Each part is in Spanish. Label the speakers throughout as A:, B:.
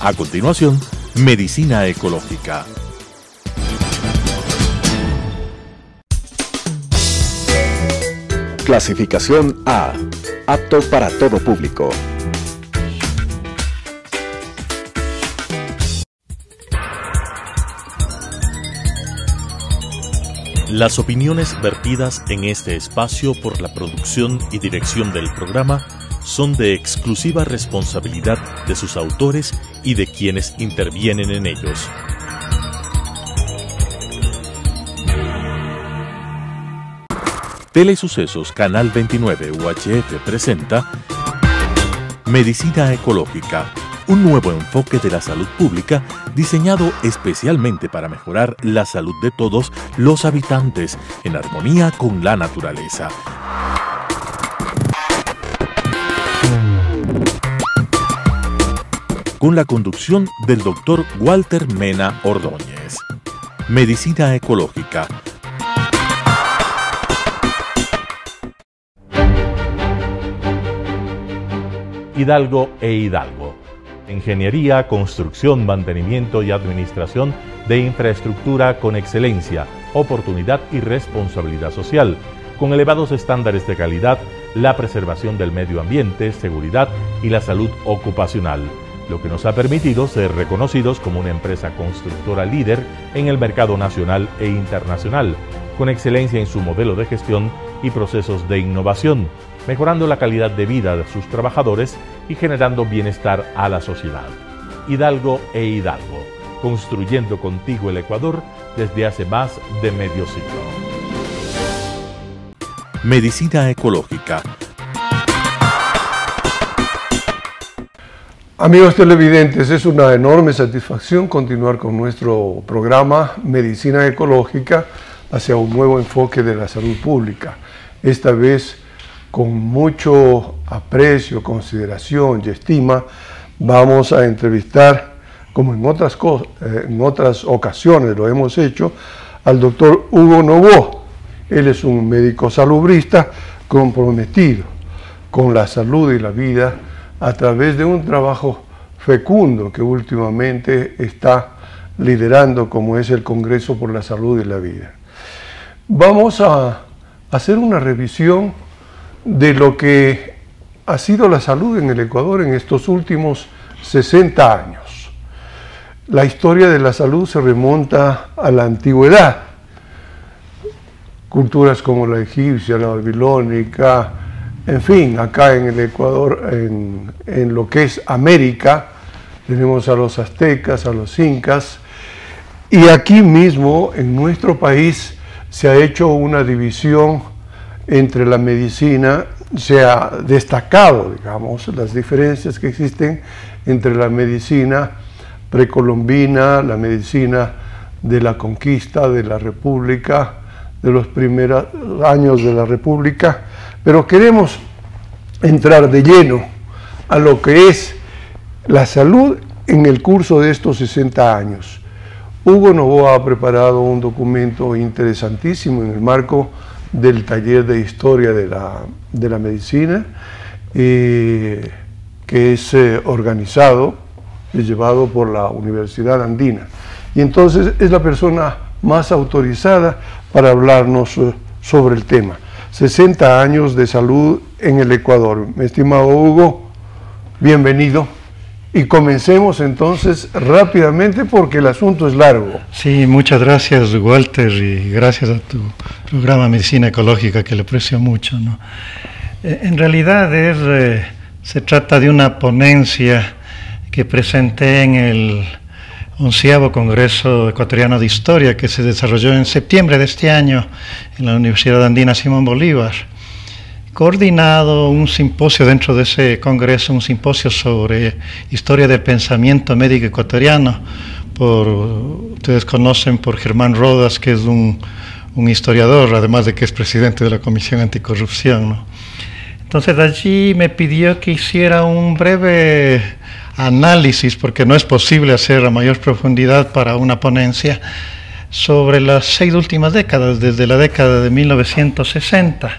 A: A continuación, Medicina Ecológica.
B: Clasificación A. Apto para todo público.
A: Las opiniones vertidas en este espacio por la producción y dirección del programa son de exclusiva responsabilidad de sus autores y de quienes intervienen en ellos. Telesucesos Canal 29 UHF presenta Medicina Ecológica, un nuevo enfoque de la salud pública diseñado especialmente para mejorar la salud de todos los habitantes en armonía con la naturaleza. Con la conducción del doctor Walter Mena Ordóñez. Medicina Ecológica Hidalgo e Hidalgo. Ingeniería, construcción, mantenimiento y administración de infraestructura con excelencia, oportunidad y responsabilidad social, con elevados estándares de calidad, la preservación del medio ambiente, seguridad y la salud ocupacional, lo que nos ha permitido ser reconocidos como una empresa constructora líder en el mercado nacional e internacional, con excelencia en su modelo de gestión y procesos de innovación mejorando la calidad de vida de sus trabajadores y generando bienestar a la sociedad. Hidalgo e Hidalgo, construyendo contigo el Ecuador desde hace más de medio siglo. Medicina ecológica.
C: Amigos televidentes, es una enorme satisfacción continuar con nuestro programa Medicina Ecológica hacia un nuevo enfoque de la salud pública. Esta vez con mucho aprecio, consideración y estima, vamos a entrevistar, como en otras, eh, ocasiones lo hemos hecho, al doctor Hugo Novo. Él es un médico salubrista comprometido con la salud y la vida a través de un trabajo fecundo que últimamente está liderando como es el Congreso por la Salud y la Vida. Vamos a hacer una revisión de lo que ha sido la salud en el Ecuador en estos últimos 60 años. La historia de la salud se remonta a la antigüedad. Culturas como la egipcia, la babilónica, en fin, acá en el Ecuador, en, lo que es América, tenemos a los aztecas, a los incas, y aquí mismo, en nuestro país, se ha hecho una división entre la medicina se ha destacado, digamos, las diferencias que existen entre la medicina precolombina, la medicina de la conquista de la República, de los primeros años de la República, pero queremos entrar de lleno a lo que es la salud en el curso de estos 60 años. Hugo Novoa ha preparado un documento interesantísimo en el marco del taller de historia de la, medicina, que es eh, organizado y llevado por la Universidad Andina. Y entonces es la persona más autorizada para hablarnos eh, sobre el tema. 60 años de salud en el Ecuador. Mi estimado Hugo, bienvenido. Y comencemos entonces rápidamente porque el asunto es largo.
D: Sí, muchas gracias Walter y gracias a tu programa Medicina Ecológica que le aprecio mucho. Eh, en realidad es, eh, se trata de una ponencia que presenté en el onceavo Congreso Ecuatoriano de Historia que se desarrolló en septiembre de este año en la Universidad Andina Simón Bolívar coordinado un simposio dentro de ese congreso, un simposio sobre historia del pensamiento médico ecuatoriano, por, ustedes conocen por Germán Rodas, que es un, historiador, además de que es presidente de la Comisión Anticorrupción. Entonces allí me pidió que hiciera un breve análisis, porque no es posible hacer a mayor profundidad para una ponencia, sobre las seis últimas décadas, desde la década de 1960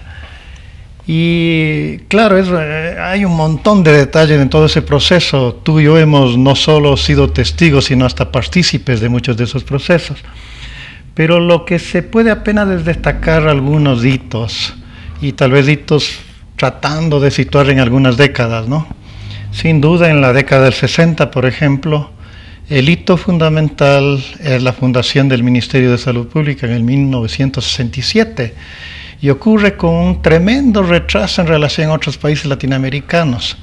D: Y claro, eh, hay un montón de detalles en todo ese proceso. Tú y yo hemos no solo sido testigos, sino hasta partícipes de muchos de esos procesos. Pero lo que se puede apenas es destacar algunos hitos, y tal vez hitos tratando de situar en algunas décadas, ¿no? Sin duda en la década del 60, por ejemplo, el hito fundamental es la fundación del Ministerio de Salud Pública en el 1967 y ocurre con un tremendo retraso en relación a otros países latinoamericanos.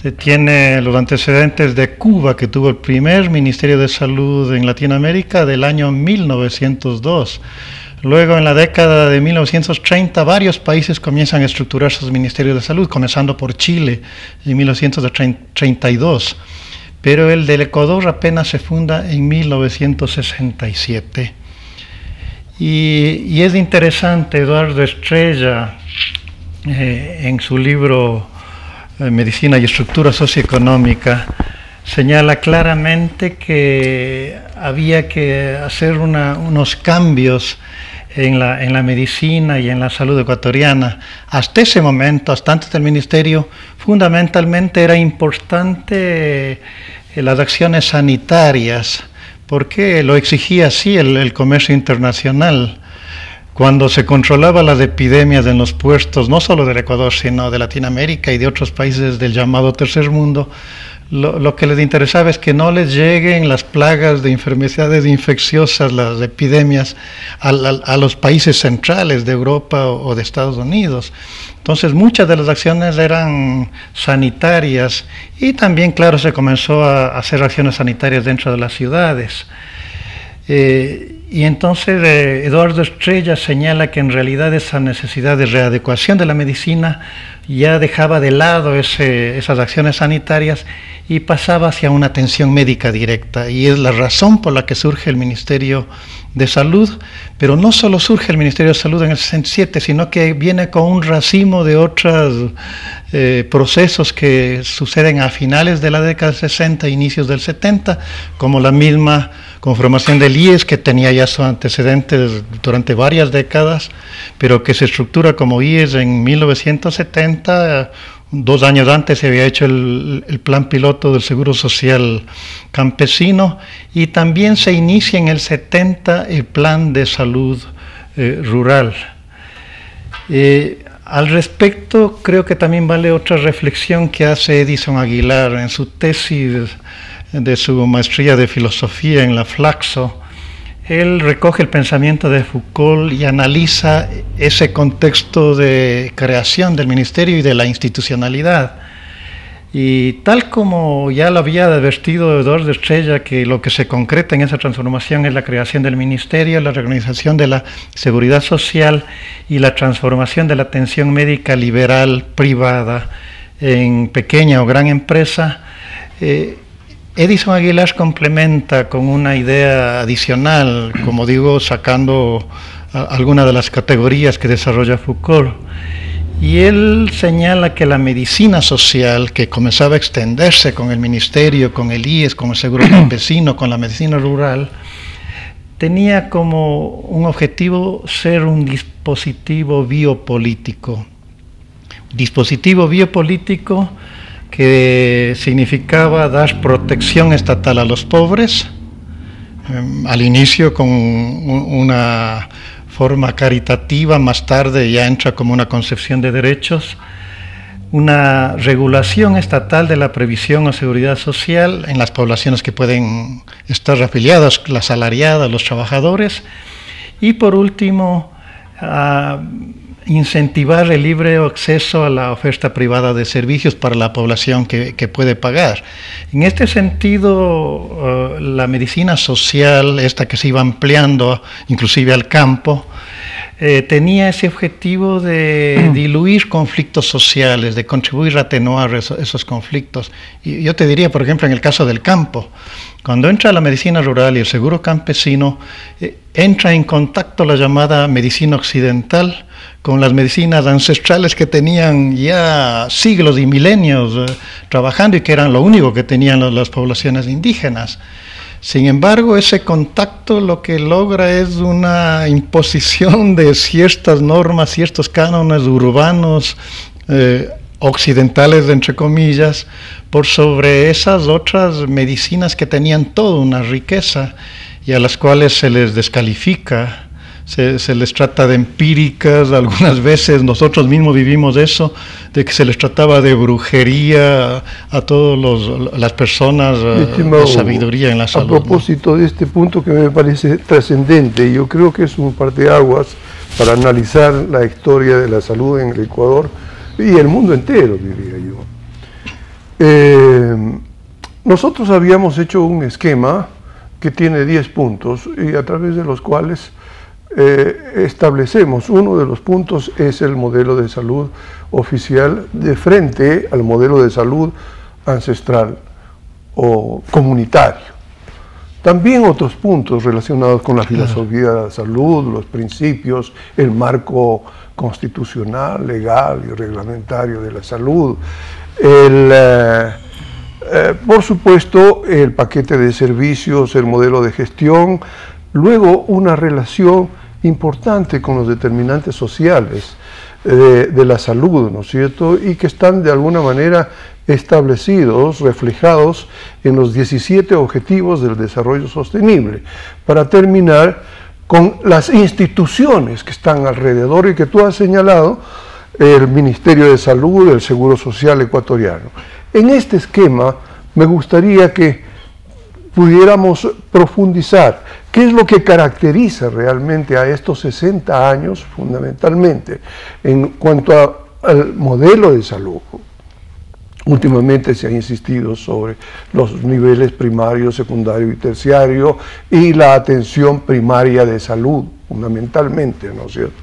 D: Se tiene los antecedentes de Cuba, que tuvo el primer Ministerio de Salud en Latinoamérica del año 1902. Luego, en la década de 1930, varios países comienzan a estructurar sus ministerios de salud, comenzando por Chile en 1932. Pero el del Ecuador apenas se funda en 1967. Y, es interesante, Eduardo Estrella, eh, en su libro eh, Medicina y Estructura Socioeconómica, señala claramente que había que hacer unos cambios en la, en la, medicina y en la salud ecuatoriana. Hasta ese momento, hasta antes del ministerio, fundamentalmente era importante eh, las acciones sanitarias, porque lo exigía así el, comercio internacional. Cuando se controlaba las epidemias en los puestos, no solo del Ecuador, sino de Latinoamérica y de otros países del llamado tercer mundo, lo, que les interesaba es que no les lleguen las plagas de enfermedades infecciosas, las epidemias, a, los países centrales de Europa o, de Estados Unidos. Entonces muchas de las acciones eran sanitarias y también, claro, se comenzó a hacer acciones sanitarias dentro de las ciudades. Eh, y entonces eh, Eduardo Estrella señala que en realidad esa necesidad de readecuación de la medicina ya dejaba de lado esas acciones sanitarias y pasaba hacia una atención médica directa. Y es la razón por la que surge el Ministerio de Salud, pero no solo surge el Ministerio de Salud en el 67, sino que viene con un racimo de otros eh, procesos que suceden a finales de la década del 60, inicios del 70, como la misma conformación del IES, que tenía ya sus antecedentes durante varias décadas, pero que se estructura como IES en 1970 Dos años antes se había hecho el, plan piloto del Seguro Social Campesino y también se inicia en el 70 el plan de salud eh, rural. Eh, al respecto, creo que también vale otra reflexión que hace Edison Aguilar en su tesis de su maestría de filosofía en la Flaxo él recoge el pensamiento de Foucault y analiza ese contexto de creación del ministerio y de la institucionalidad. Y tal como ya lo había advertido Eduardo Estrella, que lo que se concreta en esa transformación es la creación del ministerio, la reorganización de la seguridad social y la transformación de la atención médica liberal privada en pequeña o gran empresa, eh, Edison Aguilar complementa con una idea adicional, como digo, sacando algunas de las categorías que desarrolla Foucault. Y él señala que la medicina social, que comenzaba a extenderse con el ministerio, con el IES, con el seguro campesino, con la medicina rural, tenía como un objetivo ser un dispositivo biopolítico. Dispositivo biopolítico que significaba dar protección estatal a los pobres, em, al inicio con una forma caritativa, más tarde ya entra como una concepción de derechos, una regulación estatal de la previsión o seguridad social en las poblaciones que pueden estar afiliadas, las salariadas, los trabajadores, y por último, incentivar el libre acceso a la oferta privada de servicios para la población que, puede pagar. En este sentido, uh, la medicina social, esta que se iba ampliando inclusive al campo, eh, tenía ese objetivo de diluir conflictos sociales, de contribuir a atenuar esos conflictos. Y yo te diría, por ejemplo, en el caso del campo, cuando entra la medicina rural y el seguro campesino, eh, entra en contacto la llamada medicina occidental con las medicinas ancestrales que tenían ya siglos y milenios eh, trabajando y que eran lo único que tenían las poblaciones indígenas. Sin embargo, ese contacto lo que logra es una imposición de ciertas normas, ciertos cánones urbanos, eh, occidentales, entre comillas, por sobre esas otras medicinas que tenían toda una riqueza y a las cuales se les descalifica se, les trata de empíricas, algunas veces nosotros mismos vivimos eso, de que se les trataba de brujería a todas las personas, de sabiduría en la salud.
C: A propósito de este punto que me parece trascendente, yo creo que es un parteaguas para analizar la historia de la salud en el Ecuador y el mundo entero, diría yo. Eh, nosotros habíamos hecho un esquema que tiene 10 puntos y a través de los cuales eh, establecemos, uno de los puntos es el modelo de salud oficial de frente al modelo de salud ancestral o comunitario. También otros puntos relacionados con la filosofía de la salud, los principios, el marco constitucional, legal y reglamentario de la salud, eh, eh, por supuesto el paquete de servicios, el modelo de gestión, luego una relación importante con los determinantes sociales eh, de, la salud, ¿no es cierto? Y que están de alguna manera establecidos, reflejados en los 17 objetivos del desarrollo sostenible. Para terminar con las instituciones que están alrededor y que tú has señalado, el Ministerio de Salud, el Seguro Social ecuatoriano. En este esquema me gustaría que pudiéramos profundizar qué es lo que caracteriza realmente a estos 60 años fundamentalmente en cuanto al modelo de salud. Últimamente se ha insistido sobre los niveles primario, secundario y terciario y la atención primaria de salud, fundamentalmente, ¿no es cierto?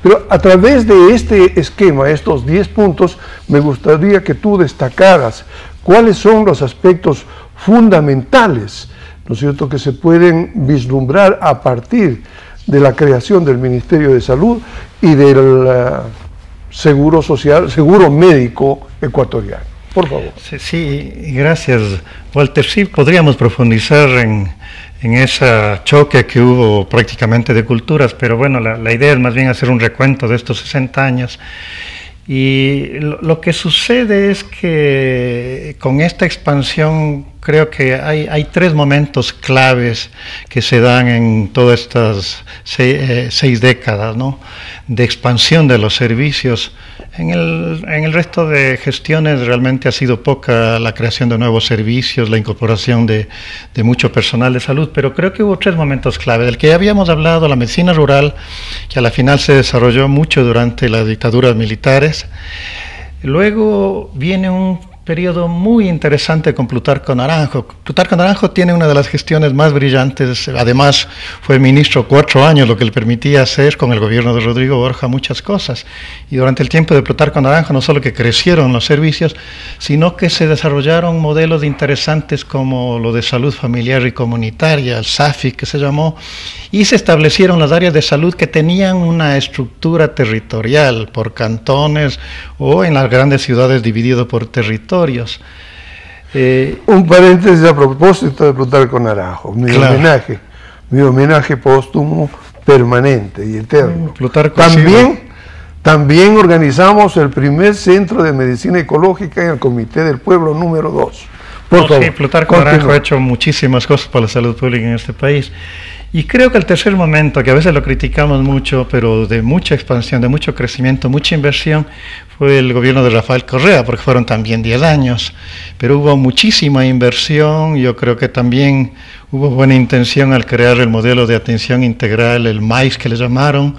C: Pero a través de este esquema, estos 10 puntos, me gustaría que tú destacaras cuáles son los aspectos fundamentales, ¿no es cierto?, que se pueden vislumbrar a partir de la creación del Ministerio de Salud y del eh, Seguro Social, Seguro Médico Ecuatoriano. Por favor.
D: Sí, gracias, Walter. Sí, podríamos profundizar en, en ese choque que hubo prácticamente de culturas, pero bueno, la, la idea es más bien hacer un recuento de estos 60 años. Y lo, que sucede es que con esta expansión creo que hay, hay tres momentos claves que se dan en todas estas eh, seis, décadas ¿no? de expansión de los servicios. En el, en el, resto de gestiones realmente ha sido poca la creación de nuevos servicios, la incorporación de, de mucho personal de salud, pero creo que hubo tres momentos clave. Del que ya habíamos hablado, la medicina rural, que a la final se desarrolló mucho durante las dictaduras militares. Luego viene un periodo muy interesante con Plutarco Naranjo. Plutarco Naranjo tiene una de las gestiones más brillantes, además fue ministro cuatro años, lo que le permitía hacer con el gobierno de Rodrigo Borja muchas cosas. Y durante el tiempo de Plutarco Naranjo no solo que crecieron los servicios, sino que se desarrollaron modelos interesantes como lo de salud familiar y comunitaria, el SAFI que se llamó, y se establecieron las áreas de salud que tenían una estructura territorial por cantones o en las grandes ciudades dividido por territorio
C: eh, un paréntesis a propósito de Plutarco Naranjo, mi homenaje, mi homenaje póstumo permanente y eterno. También, también organizamos el primer centro de medicina ecológica en el Comité del Pueblo número 2.
D: Por Sí, Plutarco Naranjo ha hecho muchísimas cosas para la salud pública en este país. Y creo que el tercer momento, que a veces lo criticamos mucho, pero de mucha expansión, de mucho crecimiento, mucha inversión, fue el gobierno de Rafael Correa, porque fueron también 10 años, pero hubo muchísima inversión, yo creo que también hubo buena intención al crear el modelo de atención integral, el MAIS que le llamaron,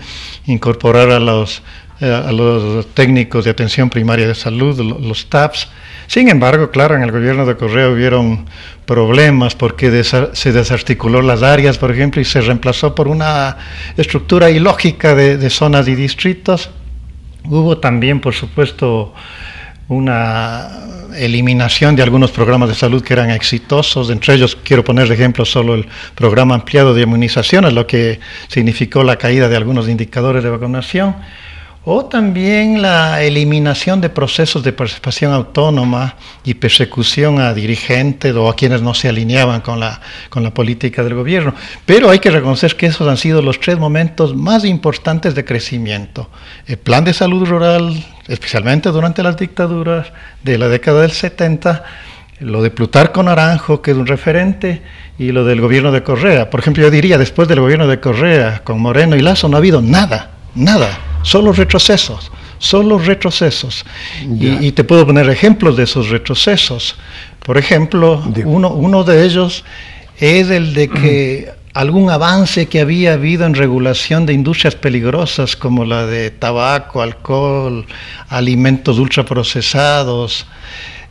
D: incorporar a los, eh, a los técnicos de atención primaria de salud, los TAPS, sin embargo, claro, en el gobierno de Correa hubieron problemas porque se desarticuló las áreas, por ejemplo, y se reemplazó por una estructura ilógica de, zonas y distritos. Hubo también, por supuesto, una eliminación de algunos programas de salud que eran exitosos, entre ellos quiero poner de ejemplo solo el programa ampliado de inmunizaciones, lo que significó la caída de algunos indicadores de vacunación. O también la eliminación de procesos de participación autónoma y persecución a dirigentes o a quienes no se alineaban con la, con la política del gobierno. Pero hay que reconocer que esos han sido los tres momentos más importantes de crecimiento. El plan de salud rural, especialmente durante las dictaduras de la década del 70, lo de Plutarco Naranjo, que es un referente, y lo del gobierno de Correa. Por ejemplo, yo diría, después del gobierno de Correa, con Moreno y Lazo, no ha habido nada, nada solo retrocesos, solo retrocesos. Y, te puedo poner ejemplos de esos retrocesos. Por ejemplo, uno, uno de ellos es el de que algún avance que había habido en regulación de industrias peligrosas como la de tabaco, alcohol, alimentos ultraprocesados,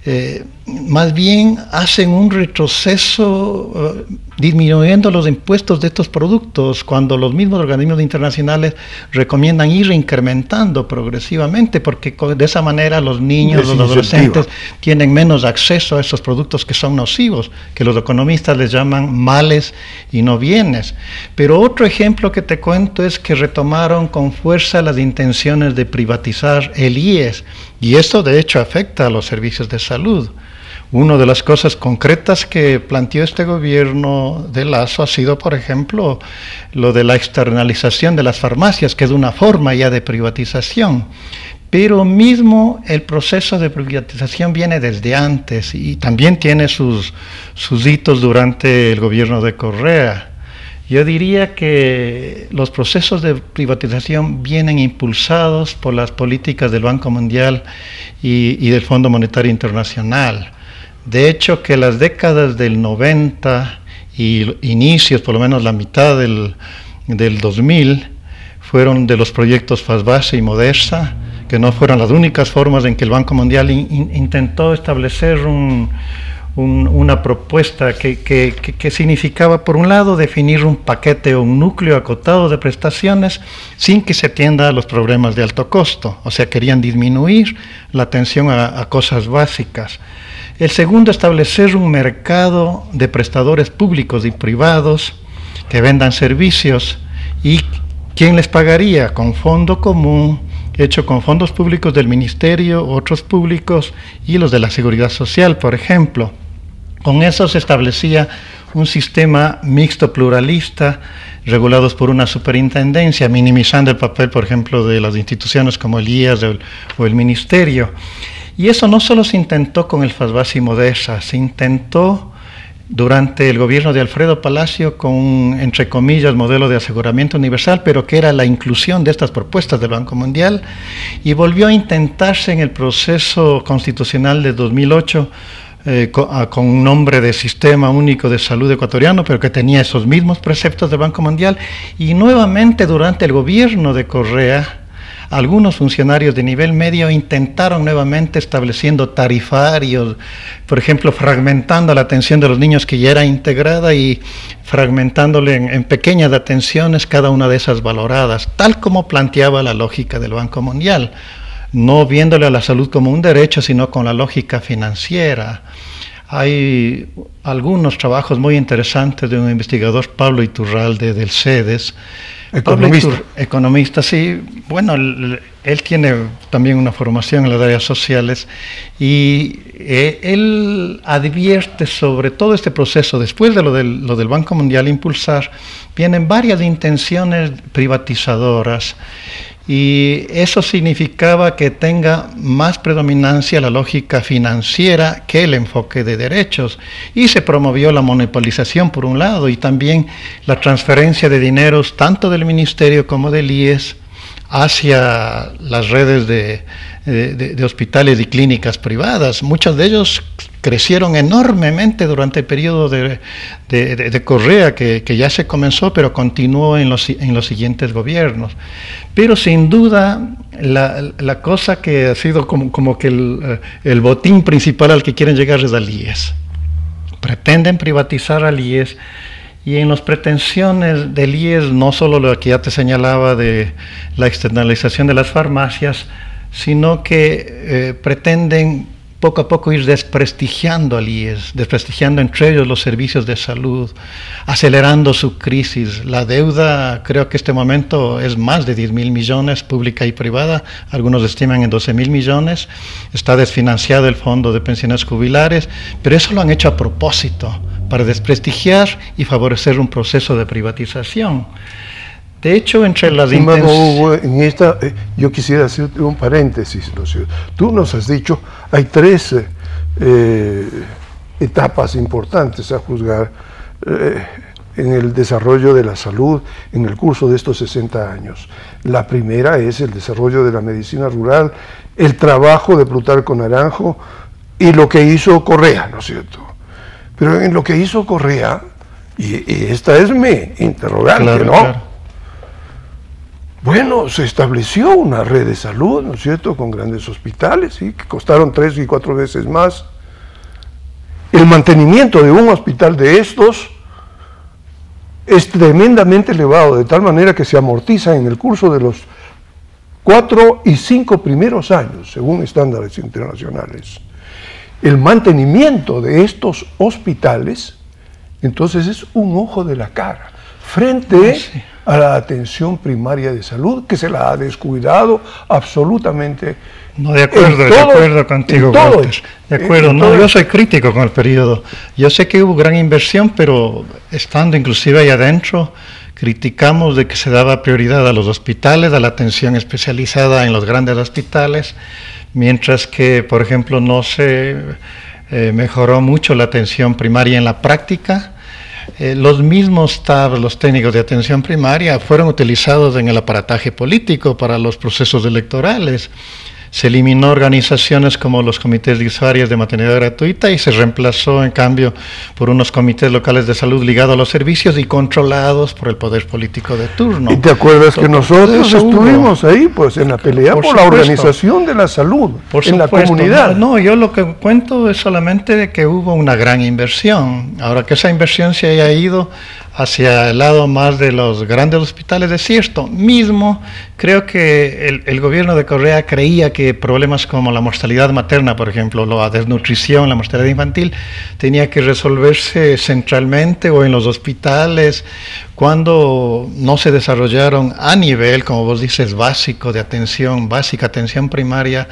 D: eh, más bien hacen un retroceso eh, disminuyendo los impuestos de estos productos cuando los mismos organismos internacionales recomiendan ir incrementando progresivamente porque de esa manera los niños, los adolescentes tienen menos acceso a estos productos que son nocivos, que los economistas les llaman males y no bienes. Pero otro ejemplo que te cuento es que retomaron con fuerza las intenciones de privatizar el IES y esto de hecho afecta a los servicios de salud. Una de las cosas concretas que planteó este gobierno de Lazo ha sido, por ejemplo, lo de la externalización de las farmacias, que es una forma ya de privatización. Pero mismo el proceso de privatización viene desde antes y también tiene sus, sus hitos durante el gobierno de Correa. Yo diría que los procesos de privatización vienen impulsados por las políticas del Banco Mundial y, y del Fondo Monetario Internacional. De hecho, que las décadas del 90 y inicios, por lo menos la mitad del, 2000, fueron de los proyectos FASBASE y Modersa, que no fueron las únicas formas en que el Banco Mundial intentó establecer una propuesta que, que, significaba, por un lado, definir un paquete o un núcleo acotado de prestaciones sin que se atienda a los problemas de alto costo. O sea, querían disminuir la atención a, a cosas básicas. El segundo, establecer un mercado de prestadores públicos y privados que vendan servicios y quién les pagaría con fondo común hecho con fondos públicos del ministerio, otros públicos y los de la seguridad social, por ejemplo. Con eso se establecía un sistema mixto pluralista regulados por una superintendencia, minimizando el papel, por ejemplo, de las instituciones como el IAS o el ministerio. Y eso no solo se intentó con el FASBAS y Modesa, se intentó durante el gobierno de Alfredo Palacio con, entre comillas, modelo de aseguramiento universal, pero que era la inclusión de estas propuestas del Banco Mundial, y volvió a intentarse en el proceso constitucional de 2008 eh, con, con, un nombre de Sistema Único de Salud Ecuatoriano, pero que tenía esos mismos preceptos del Banco Mundial, y nuevamente durante el gobierno de Correa, algunos funcionarios de nivel medio intentaron nuevamente estableciendo tarifarios, por ejemplo, fragmentando la atención de los niños que ya era integrada y fragmentándole en, pequeñas atenciones cada una de esas valoradas, tal como planteaba la lógica del Banco Mundial, no viéndole a la salud como un derecho, sino con la lógica financiera. Hay algunos trabajos muy interesantes de un investigador, Pablo Iturralde, del CEDES,
C: Economista.
D: economista, sí. Bueno, él, tiene también una formación en las áreas sociales y eh, él advierte sobre todo este proceso, después de lo del, lo del Banco Mundial impulsar, vienen varias intenciones privatizadoras y eso significaba que tenga más predominancia la lógica financiera que el enfoque de derechos. Y se promovió la monopolización por un lado y también la transferencia de dineros tanto del ministerio como del IES hacia las redes de, de, hospitales y clínicas privadas. Muchos de ellos crecieron enormemente durante el periodo de, Correa, que, ya se comenzó, pero continuó en los, en los siguientes gobiernos. Pero sin duda, la, cosa que ha sido como, como que el, el, botín principal al que quieren llegar es al IES. Pretenden privatizar al IES y en las pretensiones del IES, no solo lo que ya te señalaba de la externalización de las farmacias, sino que eh, pretenden poco a poco ir desprestigiando al IES, desprestigiando entre ellos los servicios de salud, acelerando su crisis. La deuda creo que este momento es más de 10 mil millones, pública y privada, algunos estiman en 12 mil millones, está desfinanciado el fondo de pensiones jubilares, pero eso lo han hecho a propósito, para desprestigiar y favorecer un proceso de privatización. De hecho, entre las
C: en esta, eh, yo quisiera hacer un paréntesis, Tú nos has dicho, hay tres eh, eh, etapas importantes a juzgar en el desarrollo de la salud en el curso de estos 60 años. La primera es el desarrollo de la medicina rural, el trabajo de Plutarco Naranjo y lo que hizo Correa, ¿no es cierto? Pero en lo que hizo Correa, y, esta es mi interrogante, ¿no? Bueno, se estableció una red de salud, ¿no es cierto?, con grandes hospitales, ¿sí? que costaron tres y cuatro veces más. El mantenimiento de un hospital de estos es tremendamente elevado, de tal manera que se amortiza en el curso de los cuatro y cinco primeros años, según estándares internacionales. El mantenimiento de estos hospitales, entonces es un ojo de la cara, frente a la atención primaria de salud, que se la ha descuidado absolutamente.
D: No, de acuerdo, de acuerdo contigo, Walter. De acuerdo, no, yo soy crítico con el periodo. Yo sé que hubo gran inversión, pero estando inclusive ahí adentro, criticamos de que se daba prioridad a los hospitales, a la atención especializada en los grandes hospitales, mientras que, por ejemplo, no se eh, mejoró mucho la atención primaria en la práctica eh, los mismos staff, los técnicos de atención primaria, fueron utilizados en el aparataje político para los procesos electorales. Se eliminó organizaciones como los comités de usuarios de maternidad gratuita y se reemplazó en cambio por unos comités locales de salud ligados a los servicios y controlados por el poder político de turno.
C: ¿Y te acuerdas que nosotros estuvimos ahí pues en la pelea por, la organización de la salud en la comunidad?
D: No, yo lo que cuento es solamente de que hubo una gran inversión. Ahora que esa inversión se haya ido hacia el lado más de los grandes hospitales de cierto. Mismo, creo que el, gobierno de Correa creía que problemas como la mortalidad materna, por ejemplo, la desnutrición, la mortalidad infantil, tenía que resolverse centralmente o en los hospitales cuando no se desarrollaron a nivel, como vos dices, básico de atención, básica atención primaria,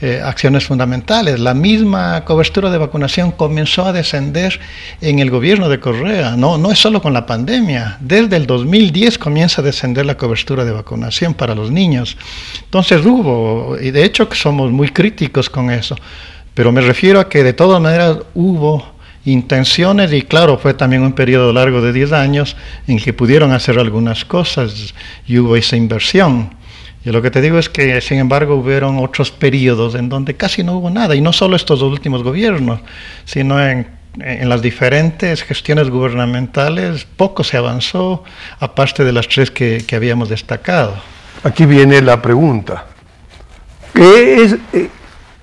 D: eh, acciones fundamentales. La misma cobertura de vacunación comenzó a descender en el gobierno de Correa, no, no es solo con la pandemia, desde el 2010 comienza a descender la cobertura de vacunación para los niños. Entonces hubo, y de hecho somos muy críticos con eso, pero me refiero a que de todas maneras hubo intenciones y claro, fue también un periodo largo de 10 años en que pudieron hacer algunas cosas y hubo esa inversión. Y lo que te digo es que, sin embargo, hubieron otros periodos en donde casi no hubo nada, y no solo estos dos últimos gobiernos, sino en, en las diferentes gestiones gubernamentales, poco se avanzó, aparte de las tres que, que habíamos destacado.
C: Aquí viene la pregunta. ¿Qué es eh,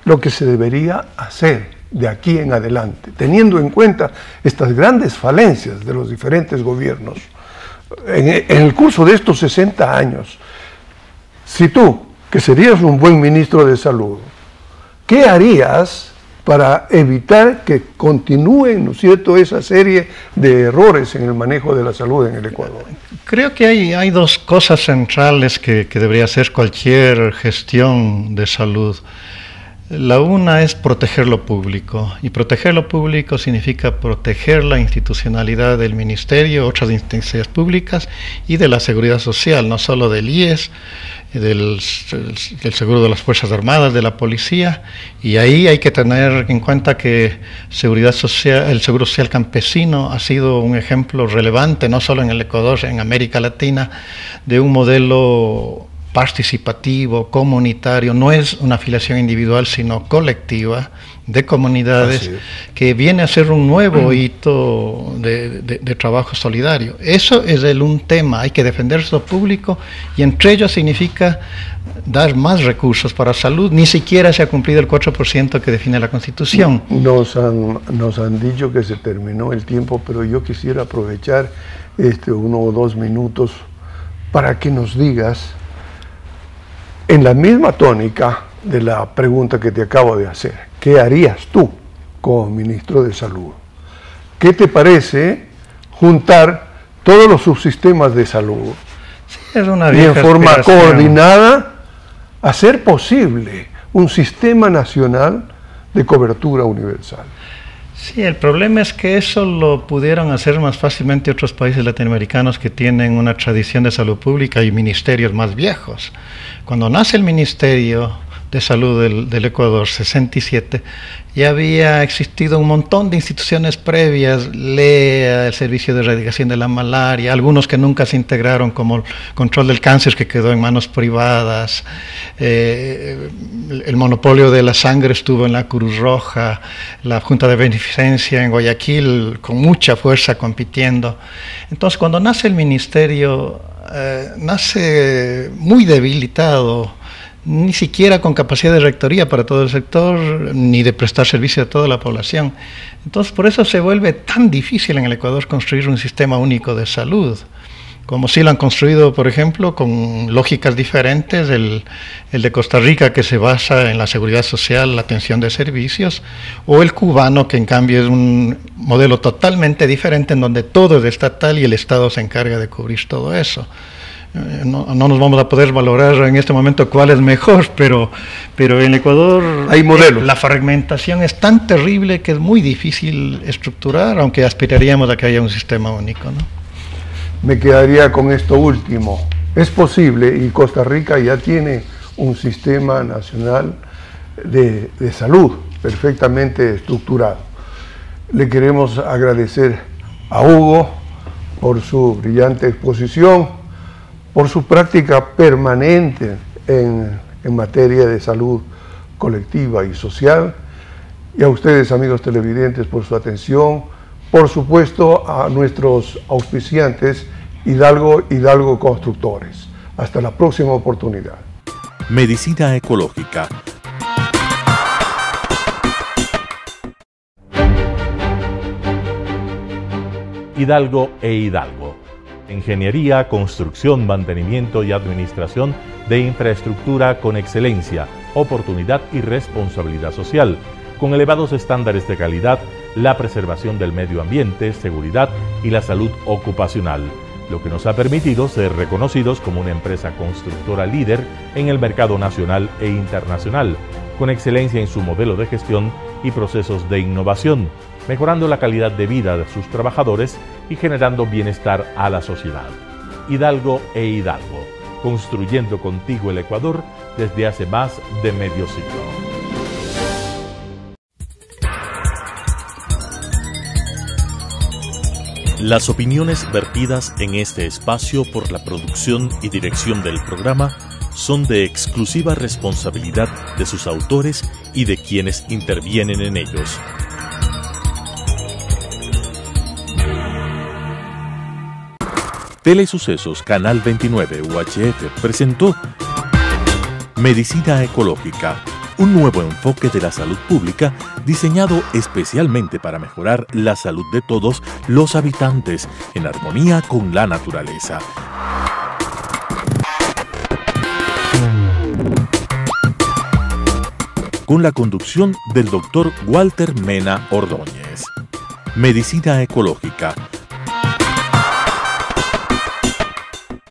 C: lo que se debería hacer de aquí en adelante, teniendo en cuenta estas grandes falencias de los diferentes gobiernos, en, el curso de estos 60 años, si tú, que serías un buen ministro de salud, ¿qué harías para evitar que continúen, ¿no es cierto?, esa serie de errores en el manejo de la salud en el Ecuador.
D: Creo que hay, hay dos cosas centrales que, que debería hacer cualquier gestión de salud. La una es proteger lo público, y proteger lo público significa proteger la institucionalidad del ministerio, otras instancias públicas y de la seguridad social, no solo del IES, del, del, seguro de las Fuerzas Armadas, de la policía, y ahí hay que tener en cuenta que seguridad social, el seguro social campesino ha sido un ejemplo relevante, no solo en el Ecuador, en América Latina, de un modelo participativo, comunitario, no es una afiliación individual, sino colectiva de comunidades que viene a ser un nuevo hito de, trabajo solidario. Eso es el, un tema, hay que defender lo público y entre ellos significa dar más recursos para salud, ni siquiera se ha cumplido el 4% que define la Constitución.
C: Nos han, nos han dicho que se terminó el tiempo, pero yo quisiera aprovechar este uno o dos minutos para que nos digas en la misma tónica de la pregunta que te acabo de hacer. ¿qué harías tú como ministro de Salud? ¿Qué te parece juntar todos los subsistemas de salud y en forma coordinada hacer posible un sistema nacional de cobertura universal?
D: Sí, el problema es que eso lo pudieron hacer más fácilmente otros países latinoamericanos que tienen una tradición de salud pública y ministerios más viejos. Cuando nace el ministerio, de Salud del, Ecuador, 67, ya había existido un montón de instituciones previas, LEA, el Servicio de Erradicación de la Malaria, algunos que nunca se integraron, como el control del cáncer que quedó en manos privadas, eh, el monopolio de la sangre estuvo en la Cruz Roja, la Junta de Beneficencia en Guayaquil con mucha fuerza compitiendo. Entonces, cuando nace el ministerio, eh, nace muy debilitado ni siquiera con capacidad de rectoría para todo el sector, ni de prestar servicio a toda la población. Entonces, por eso se vuelve tan difícil en el Ecuador construir un sistema único de salud, como si lo han construido, por ejemplo, con lógicas diferentes, el, el de Costa Rica, que se basa en la seguridad social, la atención de servicios, o el cubano, que en cambio es un modelo totalmente diferente, en donde todo es estatal y el Estado se encarga de cubrir todo eso. Eh, no, nos vamos a poder valorar en este momento cuál es mejor, pero, pero en Ecuador
C: hay modelos.
D: la fragmentación es tan terrible que es muy difícil estructurar, aunque aspiraríamos a que haya un sistema único. ¿no?
C: Me quedaría con esto último. Es posible, y Costa Rica ya tiene un sistema nacional de, de salud perfectamente estructurado. Le queremos agradecer a Hugo por su brillante exposición por su práctica permanente en, materia de salud colectiva y social, y a ustedes, amigos televidentes, por su atención, por supuesto a nuestros auspiciantes Hidalgo Hidalgo Constructores. Hasta la próxima oportunidad.
A: Medicina ecológica. Hidalgo e Hidalgo Ingeniería, construcción, mantenimiento y administración de infraestructura con excelencia, oportunidad y responsabilidad social, con elevados estándares de calidad, la preservación del medio ambiente, seguridad y la salud ocupacional, lo que nos ha permitido ser reconocidos como una empresa constructora líder en el mercado nacional e internacional, con excelencia en su modelo de gestión y procesos de innovación mejorando la calidad de vida de sus trabajadores y generando bienestar a la sociedad. Hidalgo e Hidalgo, construyendo contigo el Ecuador desde hace más de medio siglo. Las opiniones vertidas en este espacio por la producción y dirección del programa son de exclusiva responsabilidad de sus autores y de quienes intervienen en ellos Telesucesos Canal 29 UHF presentó Medicina Ecológica, un nuevo enfoque de la salud pública diseñado especialmente para mejorar la salud de todos los habitantes en armonía con la naturaleza. Con la conducción del doctor Walter Mena Ordóñez. Medicina Ecológica